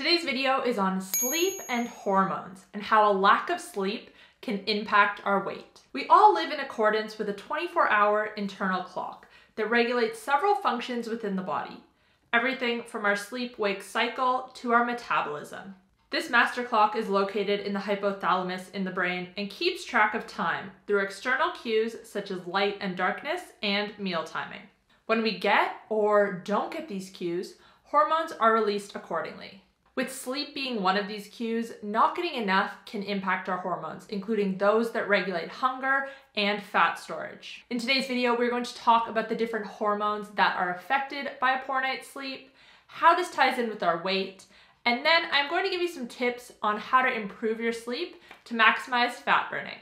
Today's video is on sleep and hormones and how a lack of sleep can impact our weight. We all live in accordance with a 24 hour internal clock that regulates several functions within the body. Everything from our sleep wake cycle to our metabolism. This master clock is located in the hypothalamus in the brain and keeps track of time through external cues such as light and darkness and meal timing. When we get or don't get these cues, hormones are released accordingly. With sleep being one of these cues, not getting enough can impact our hormones, including those that regulate hunger and fat storage. In today's video, we're going to talk about the different hormones that are affected by a poor night's sleep, how this ties in with our weight, and then I'm going to give you some tips on how to improve your sleep to maximize fat burning.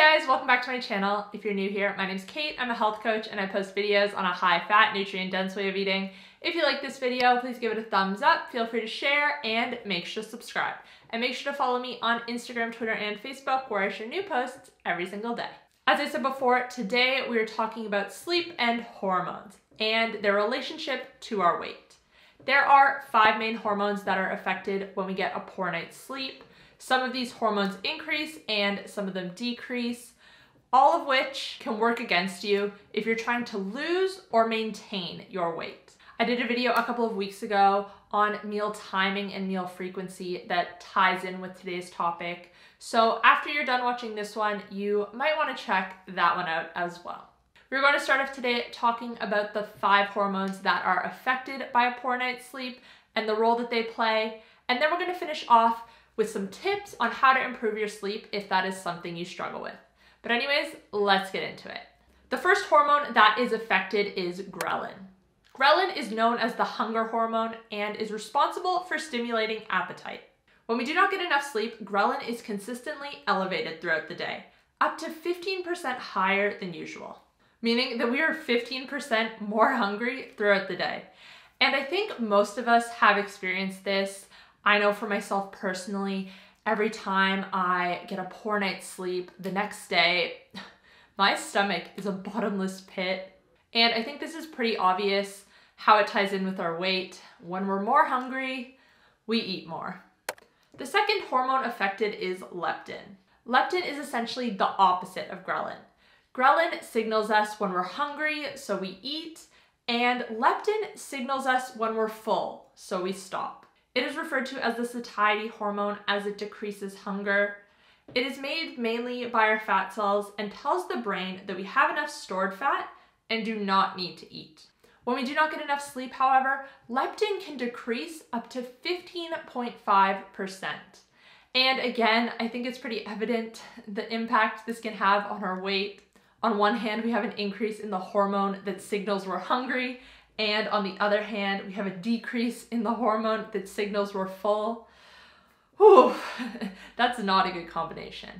Guys, welcome back to my channel. If you're new here, my name is Kait. I'm a health coach and I post videos on a high fat, nutrient dense way of eating. If you like this video, please give it a thumbs up, feel free to share, and make sure to subscribe. And make sure to follow me on Instagram, Twitter, and Facebook where I share new posts every single day. As I said before, today we are talking about sleep and hormones and their relationship to our weight. There are five main hormones that are affected when we get a poor night's sleep. Some of these hormones increase and some of them decrease, all of which can work against you if you're trying to lose or maintain your weight. I did a video a couple of weeks ago on meal timing and meal frequency that ties in with today's topic. So after you're done watching this one, you might want to check that one out as well. We're going to start off today talking about the five hormones that are affected by a poor night's sleep and the role that they play. And then we're going to finish off with some tips on how to improve your sleep if that is something you struggle with. But anyways, let's get into it. The first hormone that is affected is ghrelin. Ghrelin is known as the hunger hormone and is responsible for stimulating appetite. When we do not get enough sleep, ghrelin is consistently elevated throughout the day, up to 15% higher than usual, meaning that we are 15% more hungry throughout the day. And I think most of us have experienced this I know for myself personally, every time I get a poor night's sleep, the next day, my stomach is a bottomless pit. And I think this is pretty obvious how it ties in with our weight. When we're more hungry, we eat more. The second hormone affected is leptin. Leptin is essentially the opposite of ghrelin. Ghrelin signals us when we're hungry, so we eat, and leptin signals us when we're full, so we stop. It is referred to as the satiety hormone as it decreases hunger. It is made mainly by our fat cells and tells the brain that we have enough stored fat and do not need to eat. When we do not get enough sleep, however, leptin can decrease up to 15.5%. And again, I think it's pretty evident the impact this can have on our weight. On one hand, we have an increase in the hormone that signals we're hungry, and on the other hand, we have a decrease in the hormone that signals we're full. Whew, that's not a good combination.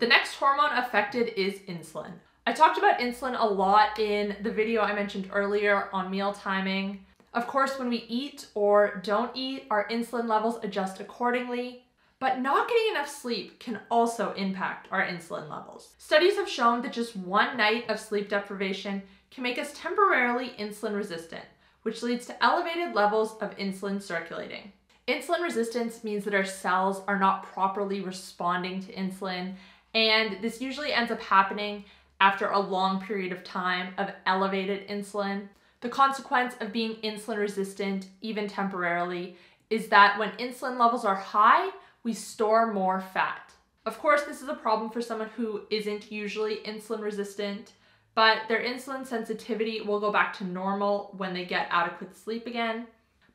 The next hormone affected is insulin. I talked about insulin a lot in the video I mentioned earlier on meal timing. Of course, when we eat or don't eat, our insulin levels adjust accordingly. But not getting enough sleep can also impact our insulin levels. Studies have shown that just one night of sleep deprivation can make us temporarily insulin resistant, which leads to elevated levels of insulin circulating. Insulin resistance means that our cells are not properly responding to insulin, and this usually ends up happening after a long period of time of elevated insulin. The consequence of being insulin resistant, even temporarily, is that when insulin levels are high, we store more fat. Of course, this is a problem for someone who isn't usually insulin resistant but their insulin sensitivity will go back to normal when they get adequate sleep again.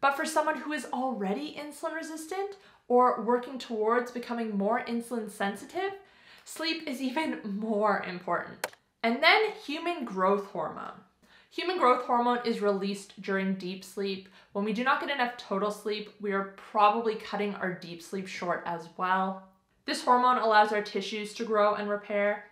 But for someone who is already insulin resistant or working towards becoming more insulin sensitive, sleep is even more important. And then human growth hormone. Human growth hormone is released during deep sleep. When we do not get enough total sleep, we are probably cutting our deep sleep short as well. This hormone allows our tissues to grow and repair,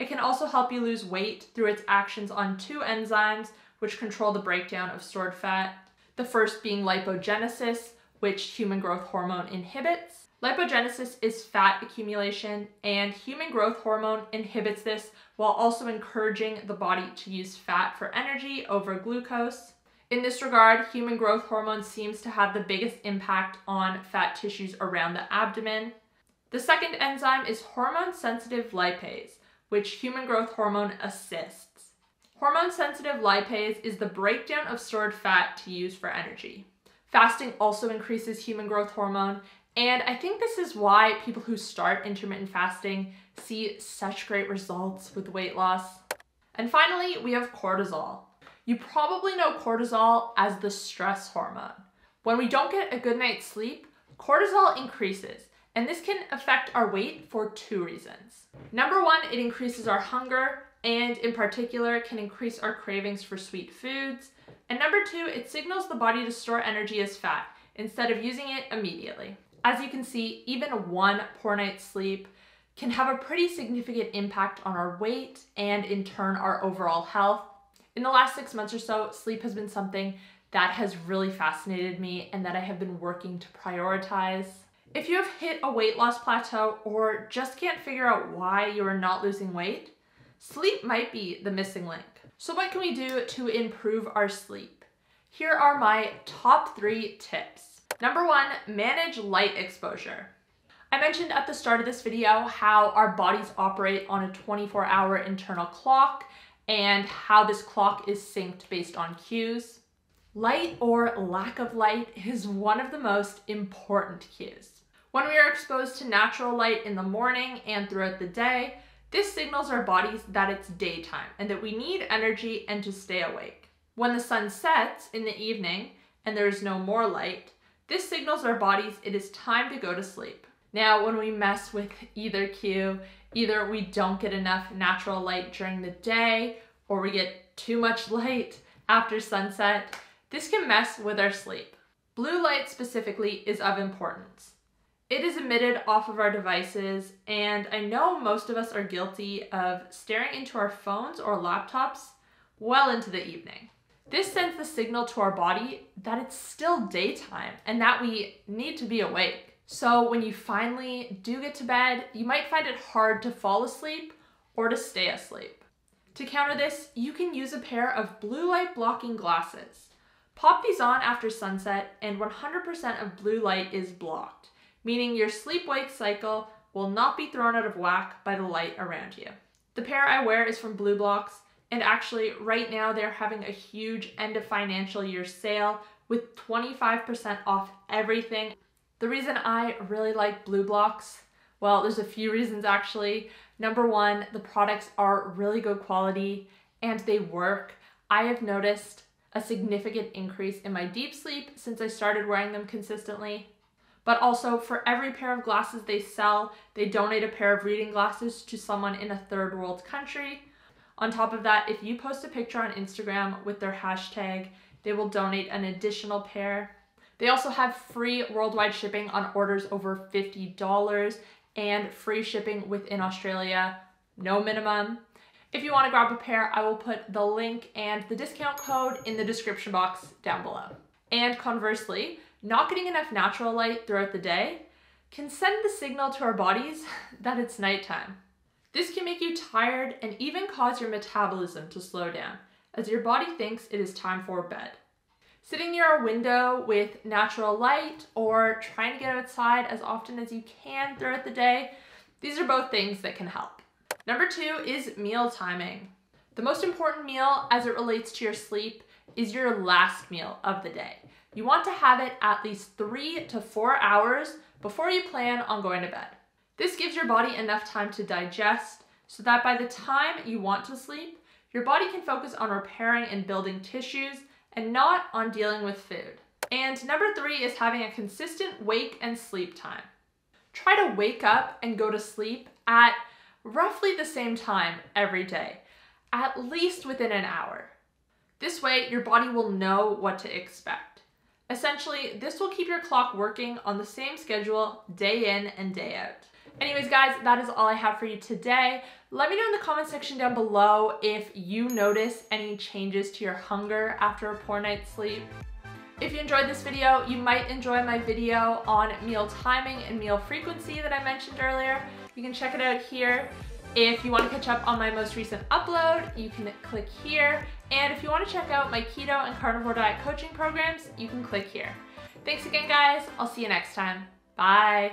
it can also help you lose weight through its actions on two enzymes which control the breakdown of stored fat. The first being lipogenesis, which human growth hormone inhibits, Lipogenesis is fat accumulation, and human growth hormone inhibits this while also encouraging the body to use fat for energy over glucose. In this regard, human growth hormone seems to have the biggest impact on fat tissues around the abdomen. The second enzyme is hormone sensitive lipase, which human growth hormone assists. Hormone sensitive lipase is the breakdown of stored fat to use for energy. Fasting also increases human growth hormone, and I think this is why people who start intermittent fasting see such great results with weight loss. And finally, we have cortisol. You probably know cortisol as the stress hormone. When we don't get a good night's sleep, cortisol increases, and this can affect our weight for two reasons. Number one, it increases our hunger, and in particular, it can increase our cravings for sweet foods. And number two, it signals the body to store energy as fat instead of using it immediately. As you can see, even one poor night's sleep can have a pretty significant impact on our weight and in turn our overall health. In the last six months or so, sleep has been something that has really fascinated me and that I have been working to prioritize. If you have hit a weight loss plateau or just can't figure out why you are not losing weight, sleep might be the missing link. So what can we do to improve our sleep? Here are my top three tips. Number one, manage light exposure. I mentioned at the start of this video how our bodies operate on a 24 hour internal clock and how this clock is synced based on cues. Light or lack of light is one of the most important cues. When we are exposed to natural light in the morning and throughout the day, this signals our bodies that it's daytime and that we need energy and to stay awake. When the sun sets in the evening and there is no more light, this signals our bodies it is time to go to sleep. Now, when we mess with either cue, either we don't get enough natural light during the day or we get too much light after sunset, this can mess with our sleep. Blue light specifically is of importance. It is emitted off of our devices, and I know most of us are guilty of staring into our phones or laptops well into the evening. This sends the signal to our body that it's still daytime and that we need to be awake. So when you finally do get to bed, you might find it hard to fall asleep or to stay asleep. To counter this, you can use a pair of blue light blocking glasses. Pop these on after sunset and 100% of blue light is blocked meaning your sleep wake cycle will not be thrown out of whack by the light around you. The pair I wear is from BLUblox, and actually, right now they're having a huge end of financial year sale with 25% off everything. The reason I really like BLUblox, well, there's a few reasons actually. Number one, the products are really good quality and they work. I have noticed a significant increase in my deep sleep since I started wearing them consistently. But also, for every pair of glasses they sell, they donate a pair of reading glasses to someone in a third world country. On top of that, if you post a picture on Instagram with their hashtag, they will donate an additional pair. They also have free worldwide shipping on orders over $50 and free shipping within Australia, no minimum. If you want to grab a pair, I will put the link and the discount code in the description box down below. And conversely, not getting enough natural light throughout the day can send the signal to our bodies that it's nighttime. This can make you tired and even cause your metabolism to slow down as your body thinks it is time for bed. Sitting near a window with natural light or trying to get outside as often as you can throughout the day, these are both things that can help. Number two is meal timing. The most important meal as it relates to your sleep is your last meal of the day. You want to have it at least three to four hours before you plan on going to bed. This gives your body enough time to digest so that by the time you want to sleep, your body can focus on repairing and building tissues and not on dealing with food. And number three is having a consistent wake and sleep time. Try to wake up and go to sleep at roughly the same time every day, at least within an hour. This way, your body will know what to expect. Essentially, this will keep your clock working on the same schedule day in and day out. Anyways, guys, that is all I have for you today. Let me know in the comment section down below if you notice any changes to your hunger after a poor night's sleep. If you enjoyed this video, you might enjoy my video on meal timing and meal frequency that I mentioned earlier. You can check it out here. If you want to catch up on my most recent upload, you can click here. And if you want to check out my keto and carnivore diet coaching programs, you can click here. Thanks again, guys. I'll see you next time. Bye.